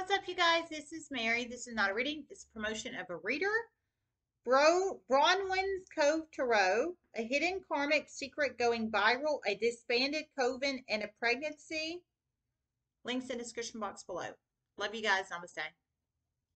What's up, you guys? This is Mary. This is not a reading. It's a promotion of a reader. Bro, Bronwen's Cove Tarot, a hidden karmic secret going viral, a disbanded coven, and a pregnancy. Links in the description box below. Love you guys. Namaste.